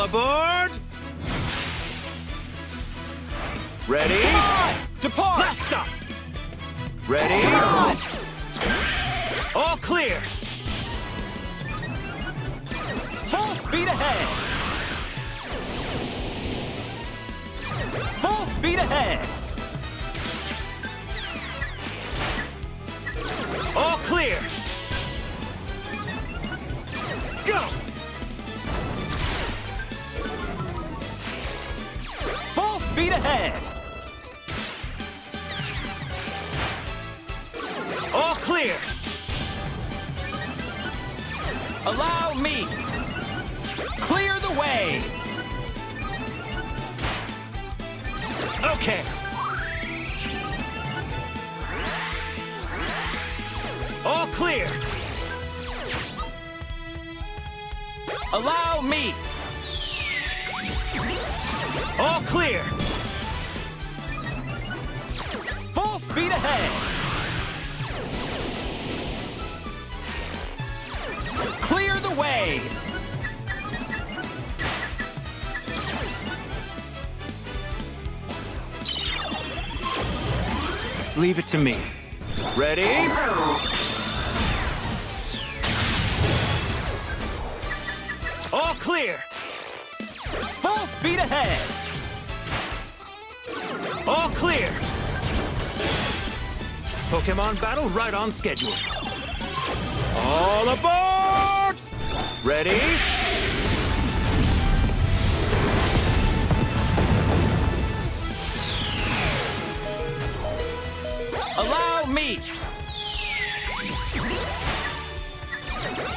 aboard! Ready? Depart! Blast up! Ready? All clear! Full speed ahead! Full speed ahead! Speed ahead! All clear! Allow me! Clear the way! Okay. All clear! Allow me! All clear! Leave it to me. Ready? All clear! Full speed ahead! All clear! Pokemon battle right on schedule. All aboard! Ready? Me!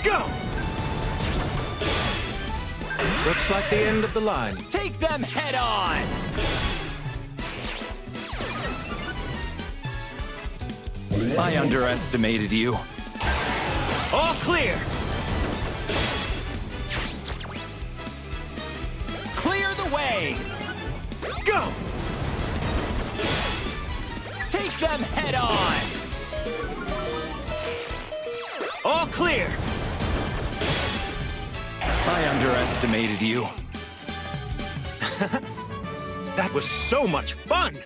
Go! Looks like the end of the line. Take them head on! I underestimated you. All clear! Clear the way! Go! Them head on! All clear! I underestimated you. That was so much fun!